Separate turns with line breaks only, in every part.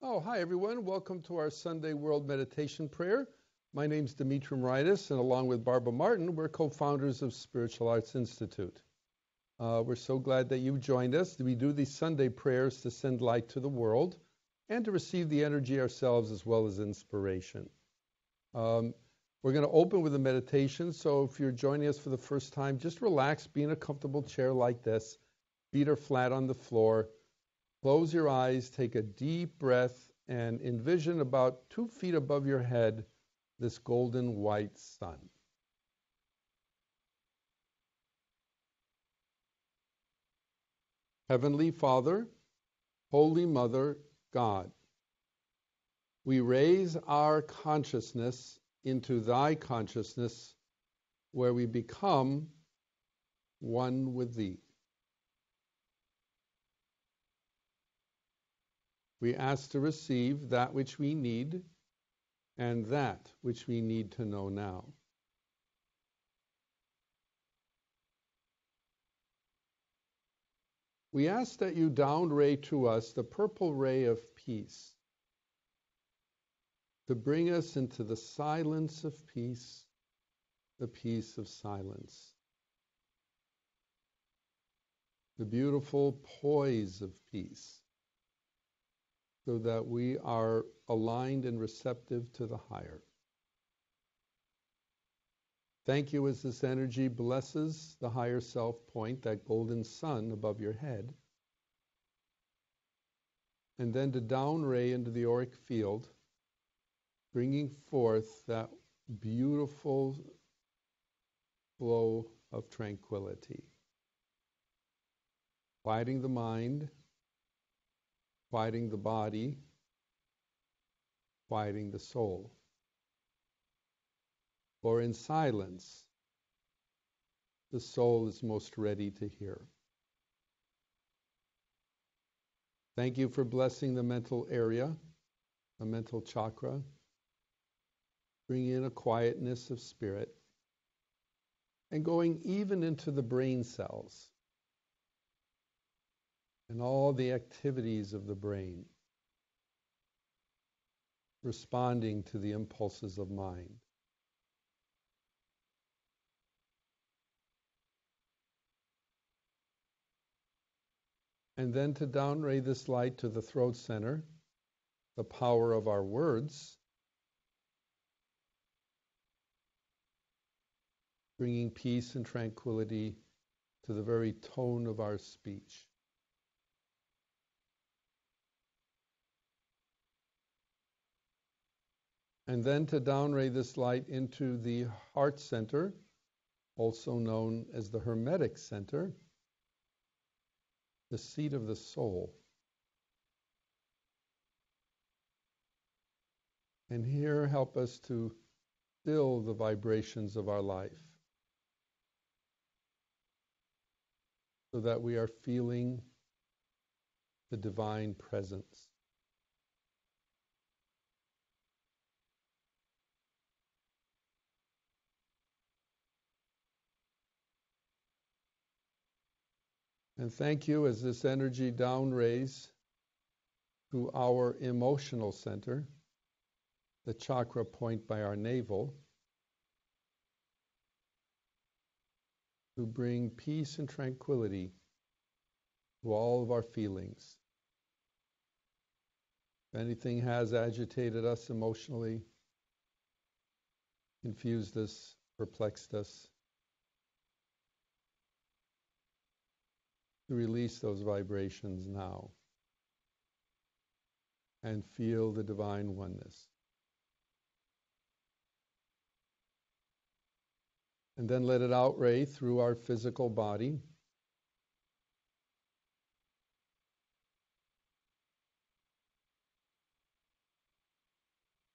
Oh, hi everyone. Welcome to our Sunday World Meditation Prayer. My name's Dimitri Moraitis, and along with Barbara Martin, we're co-founders of Spiritual Arts Institute. Uh, we're so glad that you've joined us. We do these Sunday prayers to send light to the world and to receive the energy ourselves as well as inspiration. Um, we're going to open with a meditation, so if you're joining us for the first time, just relax, be in a comfortable chair like this, feet are flat on the floor Close your eyes, take a deep breath, and envision about two feet above your head this golden white sun. Heavenly Father, Holy Mother, God, we raise our consciousness into Thy consciousness where we become one with Thee. We ask to receive that which we need and that which we need to know now. We ask that you down ray to us the purple ray of peace to bring us into the silence of peace, the peace of silence, the beautiful poise of peace so that we are aligned and receptive to the higher. Thank you as this energy blesses the higher self point, that golden sun above your head. And then to down ray into the auric field, bringing forth that beautiful flow of tranquility. Quieting the mind, quieting the body, quieting the soul. For in silence, the soul is most ready to hear. Thank you for blessing the mental area, the mental chakra. Bring in a quietness of spirit and going even into the brain cells and all the activities of the brain, responding to the impulses of mind. And then to downray this light to the throat center, the power of our words, bringing peace and tranquility to the very tone of our speech. And then to downray this light into the heart center, also known as the Hermetic center, the seat of the soul. And here help us to still the vibrations of our life so that we are feeling the divine presence. And thank you as this energy down rays to our emotional center, the chakra point by our navel, to bring peace and tranquility to all of our feelings. If anything has agitated us emotionally, confused us, perplexed us, release those vibrations now and feel the divine oneness. And then let it outray through our physical body.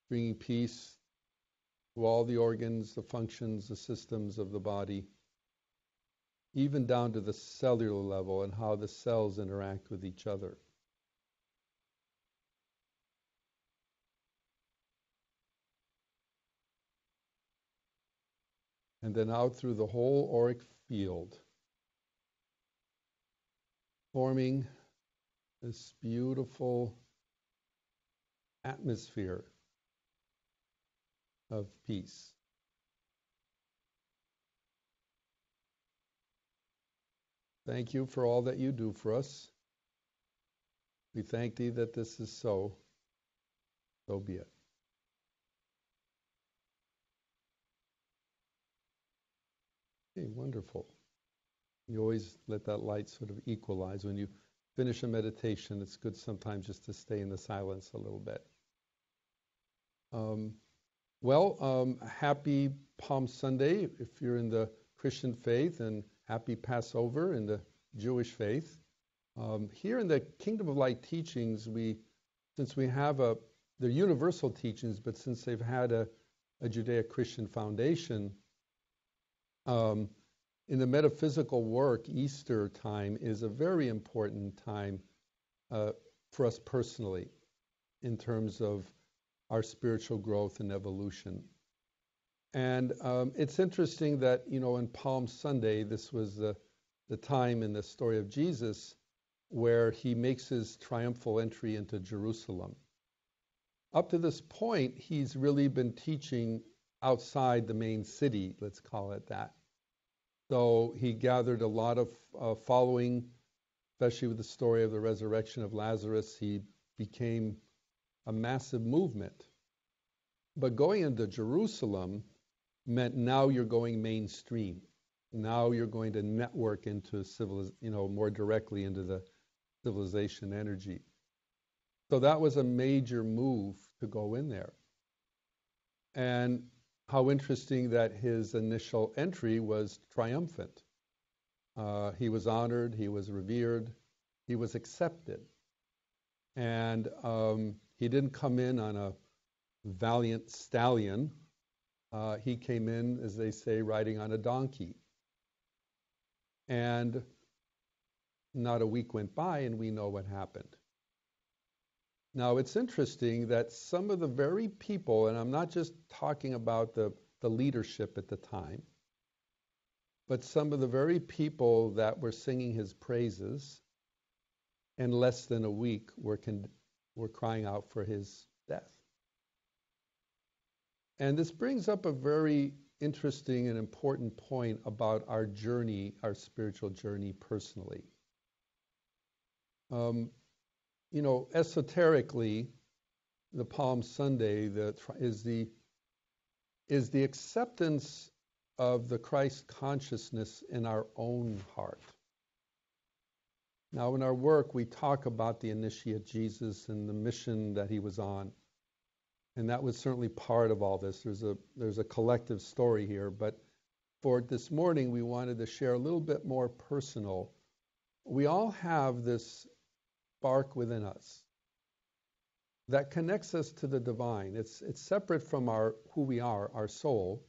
Bringing peace to all the organs, the functions, the systems of the body even down to the cellular level and how the cells interact with each other. And then out through the whole auric field, forming this beautiful atmosphere of peace. Thank you for all that you do for us. We thank thee that this is so. So be it. Okay, wonderful. You always let that light sort of equalize. When you finish a meditation, it's good sometimes just to stay in the silence a little bit. Um, well, um, happy Palm Sunday if you're in the Christian faith, and happy Passover in the Jewish faith. Um, here in the Kingdom of Light teachings, we, since we have a, they're universal teachings, but since they've had a, a Judeo-Christian foundation, um, in the metaphysical work, Easter time is a very important time uh, for us personally in terms of our spiritual growth and evolution. And um, it's interesting that, you know, in Palm Sunday, this was the, the time in the story of Jesus where he makes his triumphal entry into Jerusalem. Up to this point, he's really been teaching outside the main city, let's call it that. So he gathered a lot of uh, following, especially with the story of the resurrection of Lazarus. He became a massive movement. But going into Jerusalem meant now you're going mainstream. Now you're going to network into civil, you know, more directly into the civilization energy. So that was a major move to go in there. And how interesting that his initial entry was triumphant. Uh, he was honored, he was revered, he was accepted. And um, he didn't come in on a valiant stallion. Uh, he came in, as they say, riding on a donkey. And not a week went by, and we know what happened. Now, it's interesting that some of the very people, and I'm not just talking about the, the leadership at the time, but some of the very people that were singing his praises in less than a week were, con- were crying out for his death. And this brings up a very interesting and important point about our journey, our spiritual journey personally. Um, you know, esoterically, the Palm Sunday the, is the is the acceptance of the Christ consciousness in our own heart. Now, in our work, we talk about the initiate Jesus and the mission that he was on. And that was certainly part of all this. There's a, there's a collective story here. But for this morning, we wanted to share a little bit more personal. We all have this spark within us that connects us to the divine. It's, it's separate from our who we are, our soul,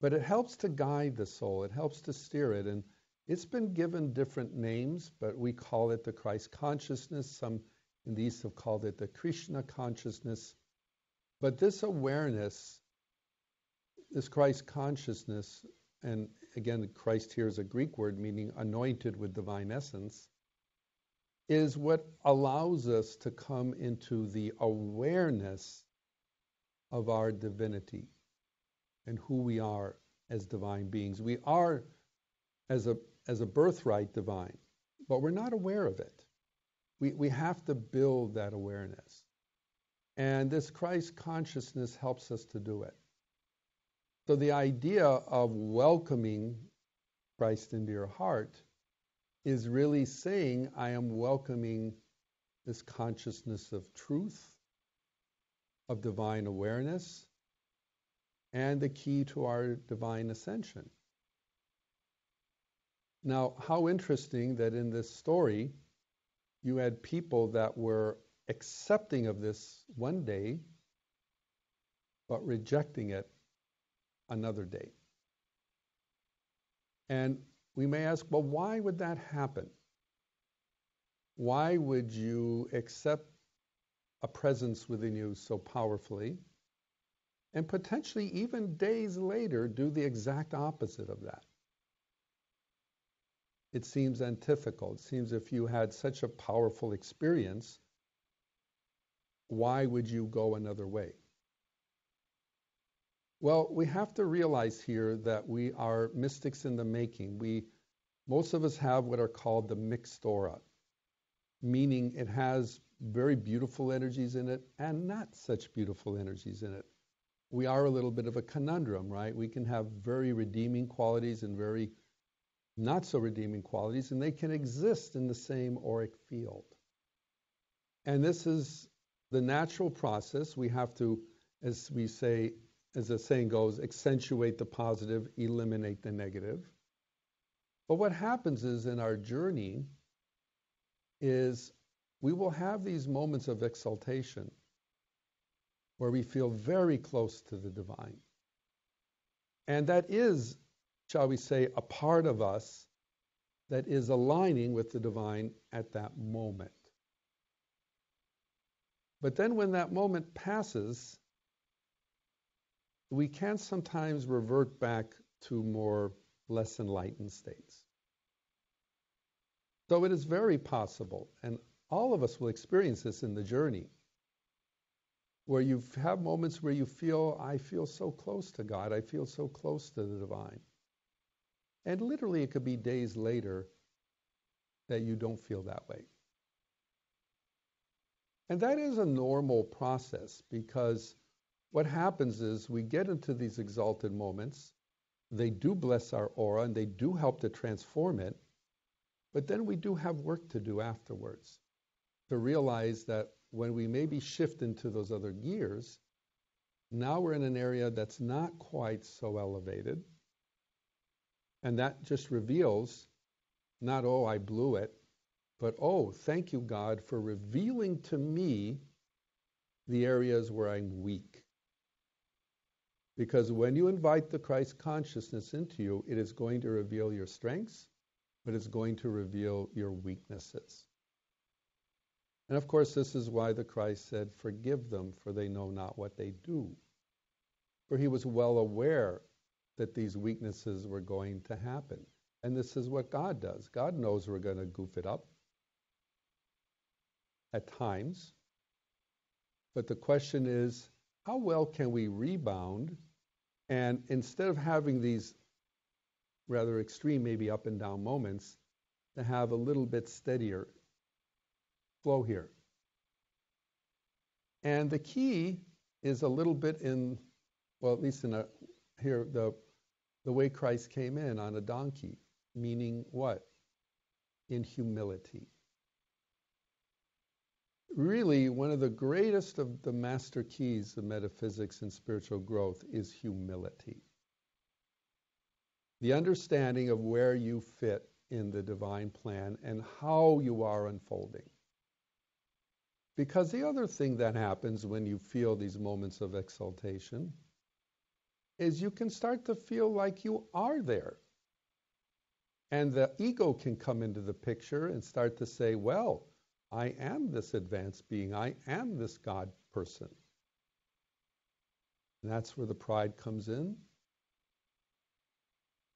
but it helps to guide the soul. It helps to steer it. And it's been given different names, but we call it the Christ consciousness. Some in the East have called it the Krishna consciousness. But this awareness, this Christ consciousness, and again, Christ here is a Greek word meaning anointed with divine essence, is what allows us to come into the awareness of our divinity and who we are as divine beings. We are, as a, as a birthright, divine, but we're not aware of it. We, we have to build that awareness. And this Christ consciousness helps us to do it. So the idea of welcoming Christ into your heart is really saying, I am welcoming this consciousness of truth, of divine awareness, and the key to our divine ascension. Now, how interesting that in this story, you had people that were accepting of this one day, but rejecting it another day. And we may ask, well, why would that happen? Why would you accept a presence within you so powerfully and potentially even days later do the exact opposite of that? It seems antithetical. It seems if you had such a powerful experience why would you go another way? Well, we have to realize here that we are mystics in the making. We, most of us have what are called the mixed aura, meaning it has very beautiful energies in it and not such beautiful energies in it. We are a little bit of a conundrum, right? We can have very redeeming qualities and very not so redeeming qualities, and they can exist in the same auric field. And this is the natural process. We have to, as we say, as the saying goes, accentuate the positive, eliminate the negative. But what happens is in our journey is we will have these moments of exaltation where we feel very close to the divine. And that is, shall we say, a part of us that is aligning with the divine at that moment. But then when that moment passes, we can sometimes revert back to more less enlightened states. So it is very possible, and all of us will experience this in the journey, where you have moments where you feel, I feel so close to God, I feel so close to the divine. And literally, it could be days later that you don't feel that way. And that is a normal process because what happens is we get into these exalted moments. They do bless our aura and they do help to transform it. But then we do have work to do afterwards to realize that when we maybe shift into those other gears, now we're in an area that's not quite so elevated. And that just reveals not, oh, I blew it, but oh, thank you, God, for revealing to me the areas where I'm weak. Because when you invite the Christ consciousness into you, it is going to reveal your strengths, but it's going to reveal your weaknesses. And of course, this is why the Christ said, Forgive them, for they know not what they do. For he was well aware that these weaknesses were going to happen. And this is what God does. God knows we're going to goof it up at times. But the question is, how well can we rebound and instead of having these rather extreme, maybe up and down moments, to have a little bit steadier flow here. And the key is a little bit in, well, at least in a, here, the, the way Christ came in on a donkey, meaning what? In humility really one of the greatest of the master keys of metaphysics and spiritual growth is humility. The understanding of where you fit in the divine plan and how you are unfolding. Because the other thing that happens when you feel these moments of exaltation is you can start to feel like you are there. And the ego can come into the picture and start to say, well, I am this advanced being. I am this God person. And that's where the pride comes in.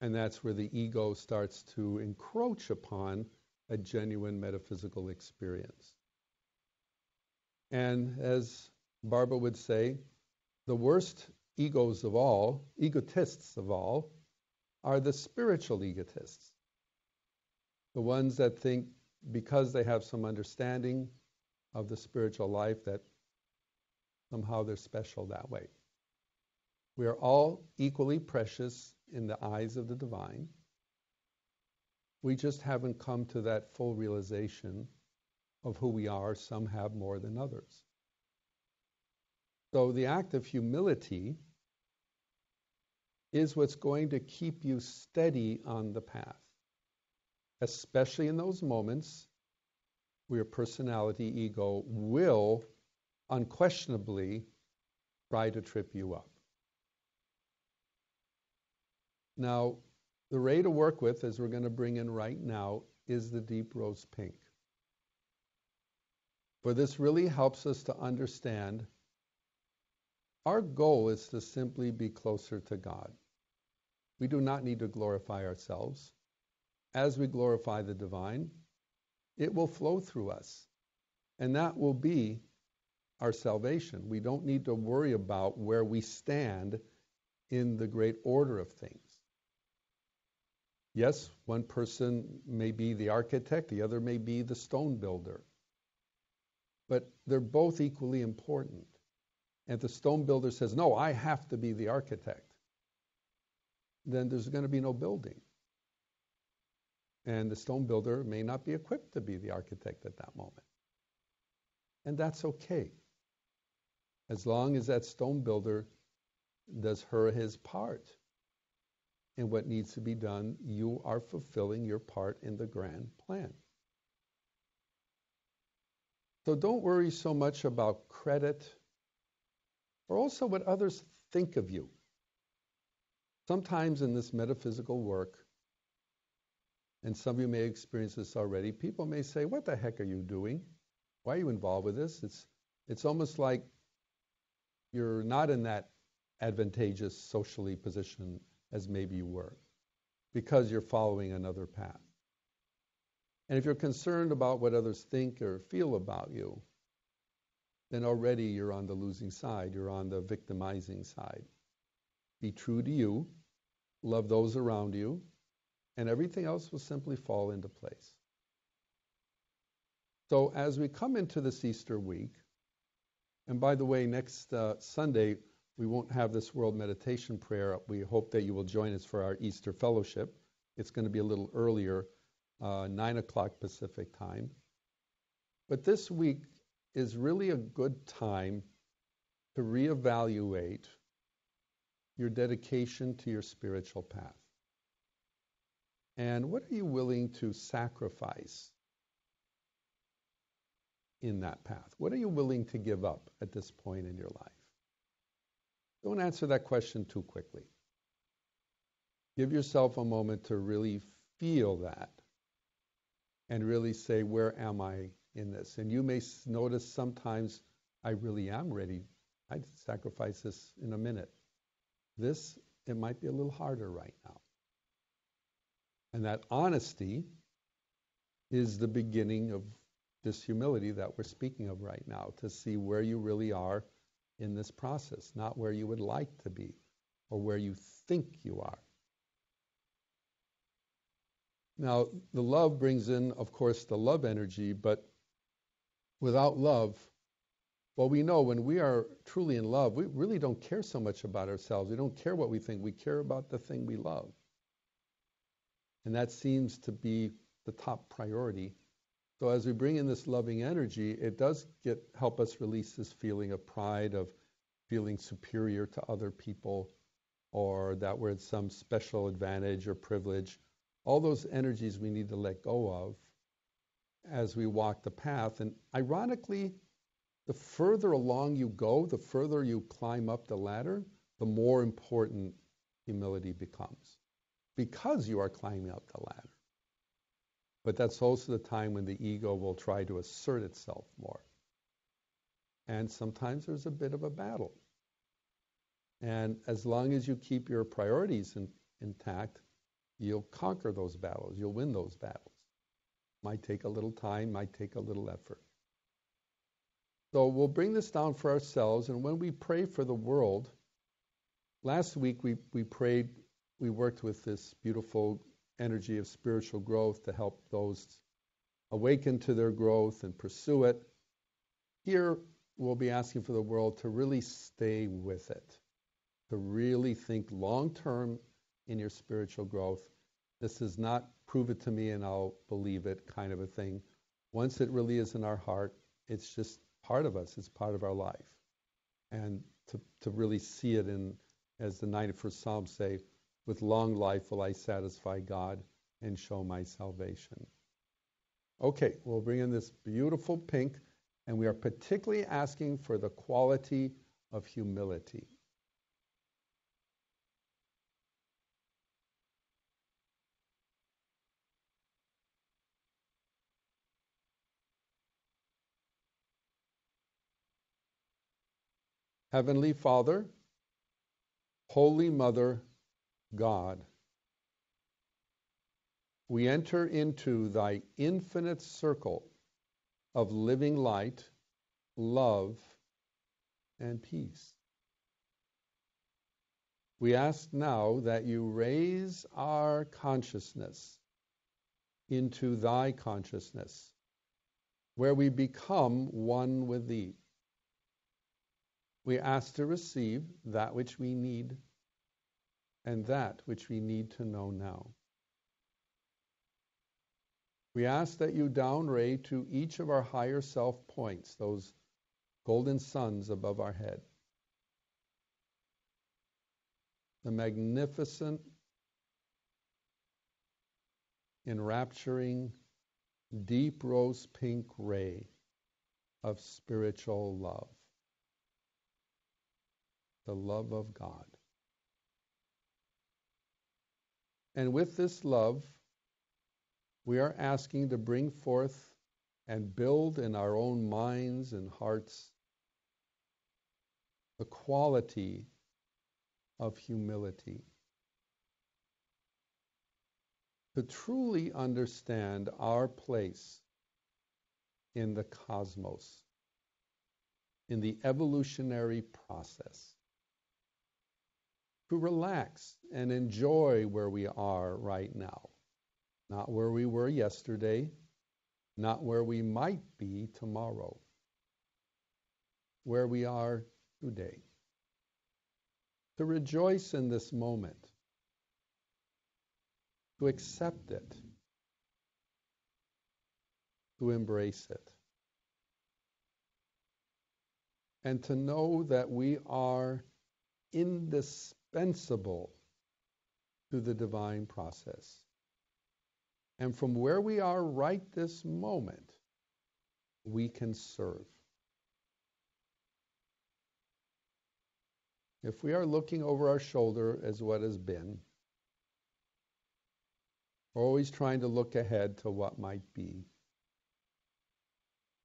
And that's where the ego starts to encroach upon a genuine metaphysical experience. And as Barbara would say, the worst egos of all, egotists of all, are the spiritual egotists. The ones that think because they have some understanding of the spiritual life that somehow they're special that way. We are all equally precious in the eyes of the divine. We just haven't come to that full realization of who we are. Some have more than others. So the act of humility is what's going to keep you steady on the path especially in those moments where your personality ego will unquestionably try to trip you up. Now, the ray to work with, as we're going to bring in right now, is the deep rose pink. For this really helps us to understand our goal is to simply be closer to God. We do not need to glorify ourselves as we glorify the divine, it will flow through us. And that will be our salvation. We don't need to worry about where we stand in the great order of things. Yes, one person may be the architect, the other may be the stone builder. But they're both equally important. And the stone builder says, No, I have to be the architect. Then there's going to be no building. And the stone builder may not be equipped to be the architect at that moment. And that's okay. As long as that stone builder does her his part in what needs to be done, you are fulfilling your part in the grand plan. So don't worry so much about credit or also what others think of you. Sometimes in this metaphysical work, and some of you may experience this already, people may say, What the heck are you doing? Why are you involved with this? It's, it's almost like you're not in that advantageous socially position as maybe you were because you're following another path. And if you're concerned about what others think or feel about you, then already you're on the losing side. You're on the victimizing side. Be true to you, love those around you, and everything else will simply fall into place. So, as we come into this Easter week, and by the way, next uh, Sunday, we won't have this World Meditation Prayer. We hope that you will join us for our Easter Fellowship. It's going to be a little earlier, uh, 9 o'clock Pacific time. But this week is really a good time to reevaluate your dedication to your spiritual path. And what are you willing to sacrifice in that path? What are you willing to give up at this point in your life? Don't answer that question too quickly. Give yourself a moment to really feel that and really say, Where am I in this? And you may notice sometimes I really am ready. I'd sacrifice this in a minute. This, it might be a little harder right now. And that honesty is the beginning of this humility that we're speaking of right now, to see where you really are in this process, not where you would like to be or where you think you are. Now, the love brings in, of course, the love energy, but without love, well, we know when we are truly in love, we really don't care so much about ourselves. We don't care what we think. We care about the thing we love. And that seems to be the top priority. So as we bring in this loving energy, it does get help us release this feeling of pride, of feeling superior to other people, or that we're at some special advantage or privilege. All those energies we need to let go of as we walk the path. And ironically, the further along you go, the further you climb up the ladder, the more important humility becomes because you are climbing up the ladder. But that's also the time when the ego will try to assert itself more. And sometimes there's a bit of a battle. And as long as you keep your priorities in, intact, you'll conquer those battles, you'll win those battles. Might take a little time, might take a little effort. So we'll bring this down for ourselves. And when we pray for the world, last week we, we prayed, we worked with this beautiful energy of spiritual growth to help those awaken to their growth and pursue it. Here we'll be asking for the world to really stay with it, to really think long term in your spiritual growth. This is not prove it to me and I'll believe it kind of a thing. Once it really is in our heart, it's just part of us, it's part of our life. And to, to really see it in, as the 91st Psalm say, with long life will I satisfy God and show my salvation. Okay, we'll bring in this beautiful pink, and we are particularly asking for the quality of humility. Heavenly Father, Holy Mother, God, we enter into thy infinite circle of living light, love, and peace. We ask now that you raise our consciousness into thy consciousness, where we become one with thee. We ask to receive that which we need and that which we need to know now. We ask that you downray to each of our higher self points, those golden suns above our head, the magnificent, enrapturing, deep rose pink ray of spiritual love, the love of God. And with this love, we are asking to bring forth and build in our own minds and hearts the quality of humility. To truly understand our place in the cosmos, in the evolutionary process. To relax and enjoy where we are right now. Not where we were yesterday, not where we might be tomorrow, where we are today. To rejoice in this moment, to accept it, to embrace it, and to know that we are indispensable to the divine process. And from where we are right this moment, we can serve. If we are looking over our shoulder as what has been, always trying to look ahead to what might be,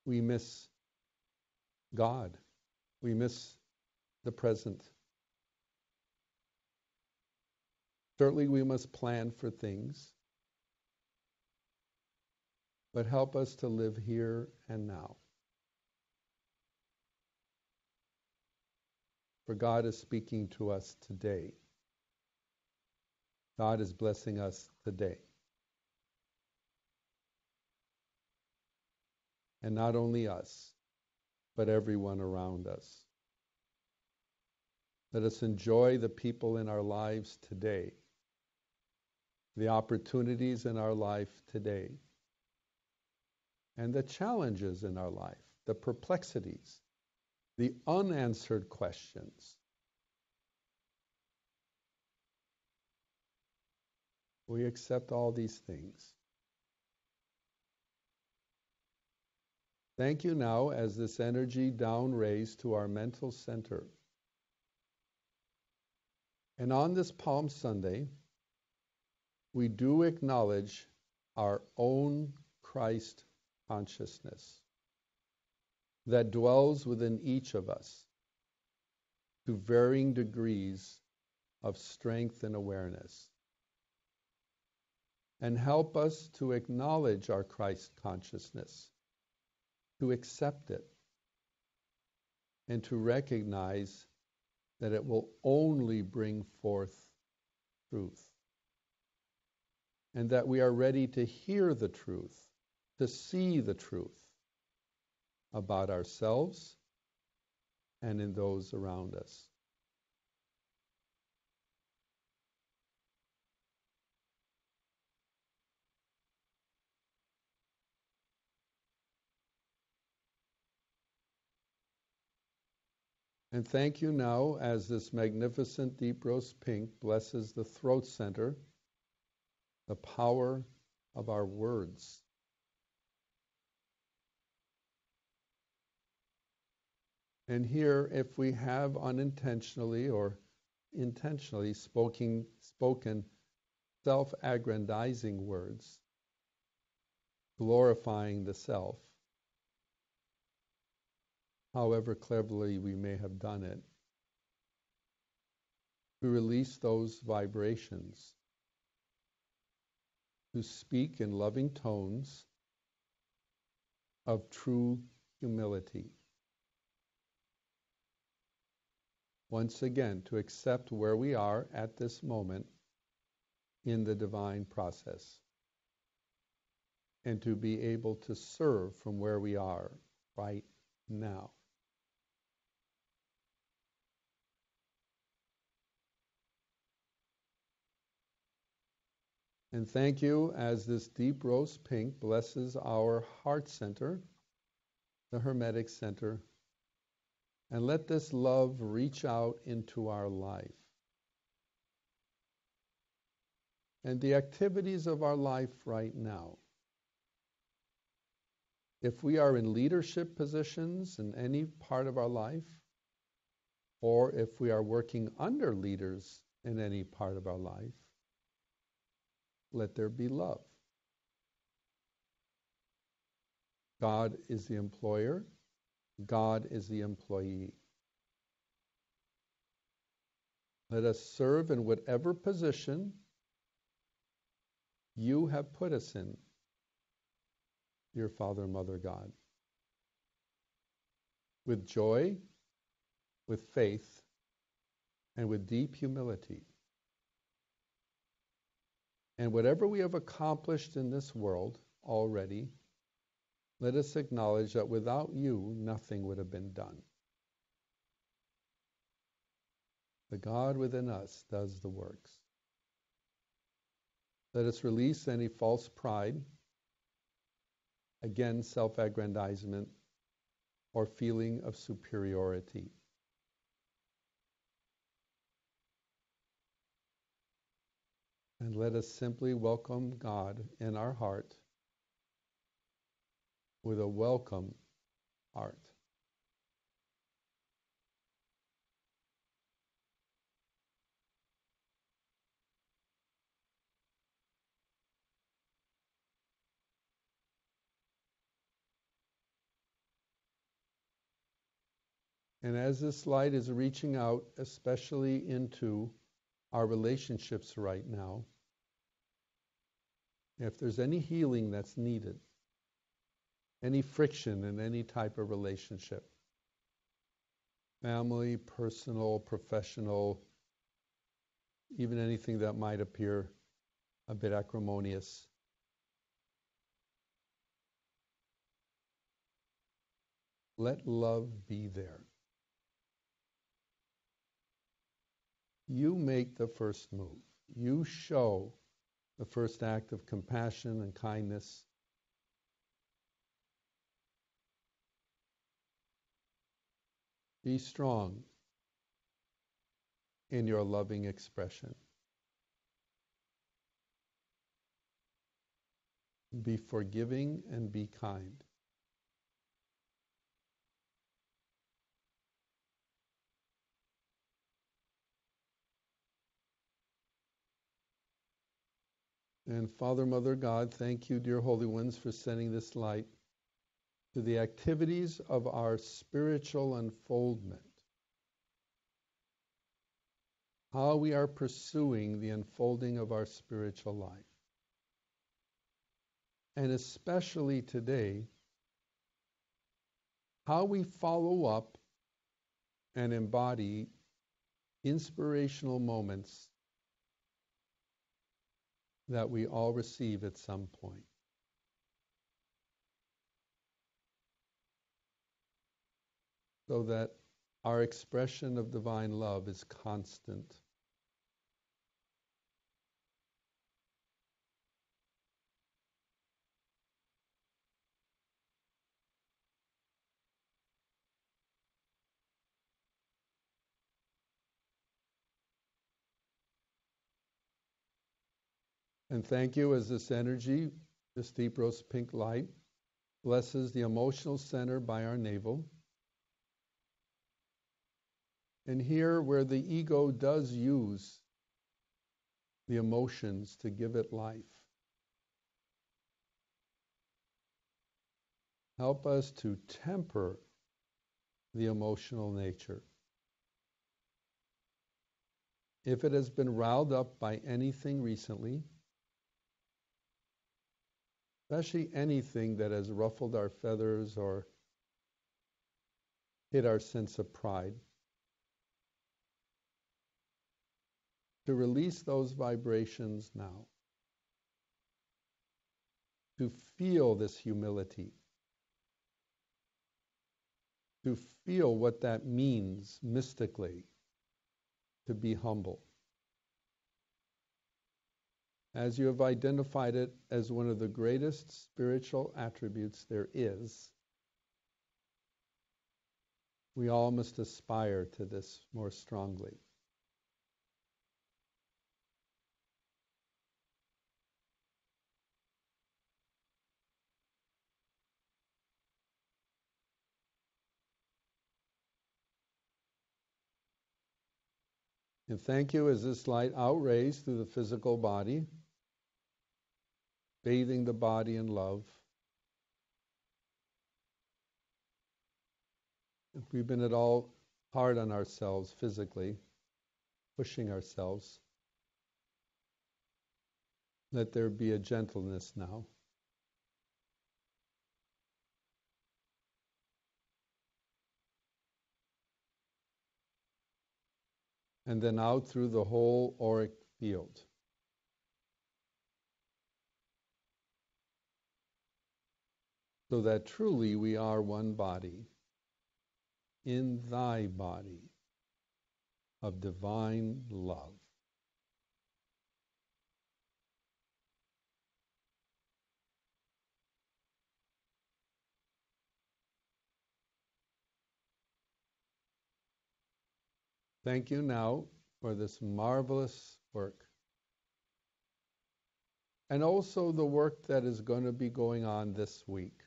we miss God. We miss the present. Certainly, we must plan for things but help us to live here and now. For God is speaking to us today. God is blessing us today. And not only us, but everyone around us. Let us enjoy the people in our lives today, the opportunities in our life today and the challenges in our life, the perplexities, the unanswered questions. We accept all these things. Thank you now as this energy down raised to our mental center. And on this Palm Sunday, we do acknowledge our own Christ consciousness that dwells within each of us to varying degrees of strength and awareness. And help us to acknowledge our Christ consciousness, to accept it, and to recognize that it will only bring forth truth. And that we are ready to hear the truth to see the truth about ourselves and in those around us. And thank you now as this magnificent deep rose pink blesses the throat center, the power of our words. And here, if we have unintentionally or intentionally spoken, spoken self aggrandizing words, glorifying the self, however cleverly we may have done it, we release those vibrations to speak in loving tones of true humility once again to accept where we are at this moment in the divine process and to be able to serve from where we are right now. And thank you as this deep rose pink blesses our heart center, the Hermetic Center. And let this love reach out into our life. And the activities of our life right now. If we are in leadership positions in any part of our life, or if we are working under leaders in any part of our life, let there be love. God is the employer, God is the employee. Let us serve in whatever position you have put us in, dear Father Mother God, with joy, with faith, and with deep humility. And whatever we have accomplished in this world already, let us acknowledge that without you, nothing would have been done. The God within us does the works. Let us release any false pride, again, self aggrandizement, or feeling of superiority. And let us simply welcome God in our heart with a welcome heart. And as this light is reaching out, especially into our relationships right now, if there's any healing that's needed, any friction in any type of relationship, family, personal, professional, even anything that might appear a bit acrimonious. Let love be there. You make the first move. You show the first act of compassion and kindness. Be strong in your loving expression. Be forgiving and be kind. And Father, Mother, God, thank you, dear Holy Ones, for sending this light to the activities of our spiritual unfoldment. How we are pursuing the unfolding of our spiritual life. And especially today, how we follow up and embody inspirational moments that we all receive at some point. So that our expression of divine love is constant. And thank you as this energy, this deep rose pink light, blesses the emotional center by our navel. And here, where the ego does use the emotions to give it life, help us to temper the emotional nature. If it has been riled up by anything recently, especially anything that has ruffled our feathers or hit our sense of pride. to release those vibrations now, to feel this humility, to feel what that means mystically, to be humble. As you have identified it as one of the greatest spiritual attributes there is, we all must aspire to this more strongly. And thank you as this light outrays through the physical body, bathing the body in love. If we've been at all hard on ourselves physically, pushing ourselves, let there be a gentleness now. And then out through the whole auric field. So that truly we are one body in thy body of divine love. Thank you now for this marvelous work. And also the work that is going to be going on this week.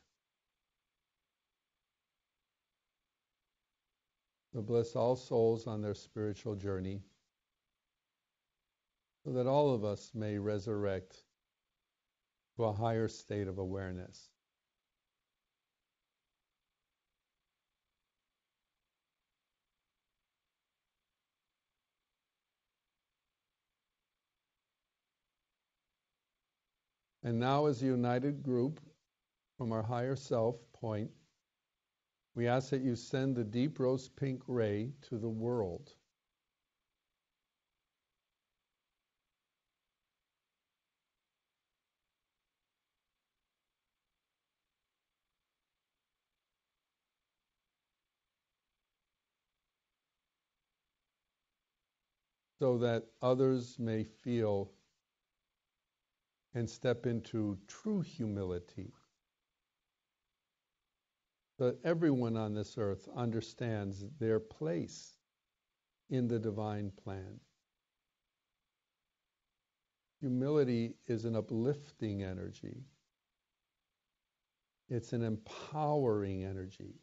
To bless all souls on their spiritual journey so that all of us may resurrect to a higher state of awareness. And now, as a united group from our higher self point, we ask that you send the deep rose pink ray to the world. So that others may feel and step into true humility. That everyone on this earth understands their place in the divine plan. Humility is an uplifting energy. It's an empowering energy.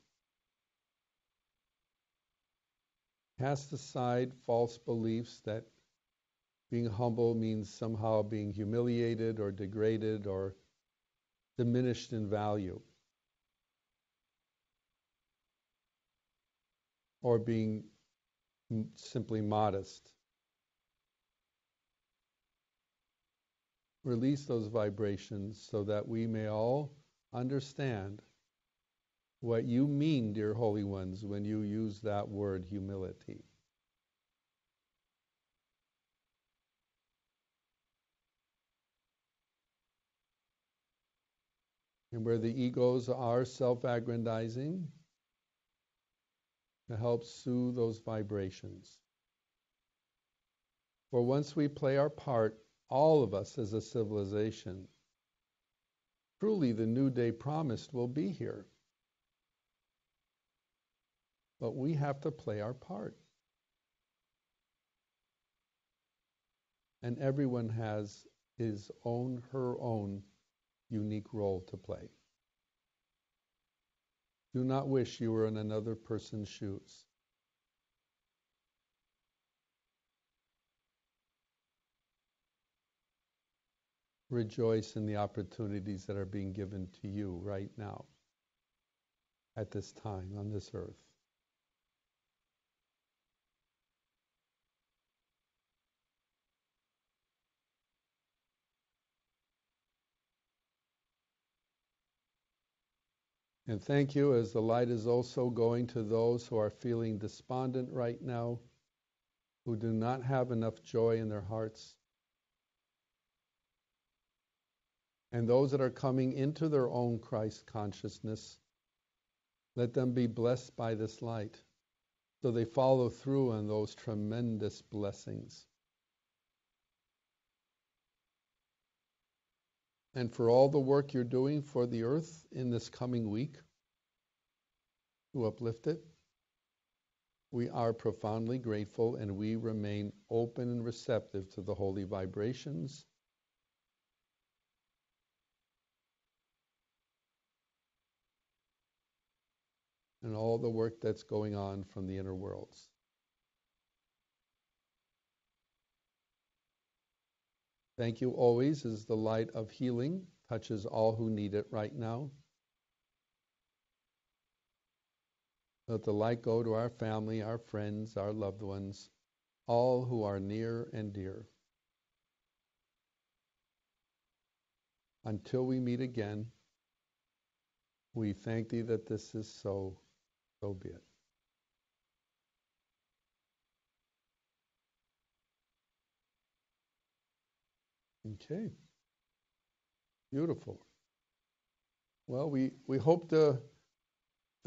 Cast aside false beliefs that being humble means somehow being humiliated or degraded or diminished in value. Or being simply modest. Release those vibrations so that we may all understand what you mean, dear Holy Ones, when you use that word humility. And where the egos are self aggrandizing to help soothe those vibrations. For once we play our part, all of us as a civilization, truly the new day promised will be here. But we have to play our part. And everyone has his own, her own unique role to play. Do not wish you were in another person's shoes. Rejoice in the opportunities that are being given to you right now, at this time on this earth. And thank you as the light is also going to those who are feeling despondent right now, who do not have enough joy in their hearts. And those that are coming into their own Christ consciousness, let them be blessed by this light so they follow through on those tremendous blessings. And for all the work you're doing for the earth in this coming week to uplift it, we are profoundly grateful and we remain open and receptive to the holy vibrations. And all the work that's going on from the inner worlds. Thank you always as the light of healing touches all who need it right now. Let the light go to our family, our friends, our loved ones, all who are near and dear. Until we meet again, we thank thee that this is so, so be it. Okay. Beautiful. Well, we, we hope to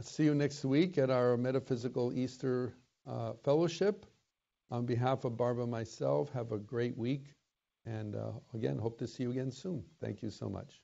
see you next week at our Metaphysical Easter uh, Fellowship. On behalf of Barbara and myself, have a great week. And uh, again, hope to see you again soon. Thank you so much.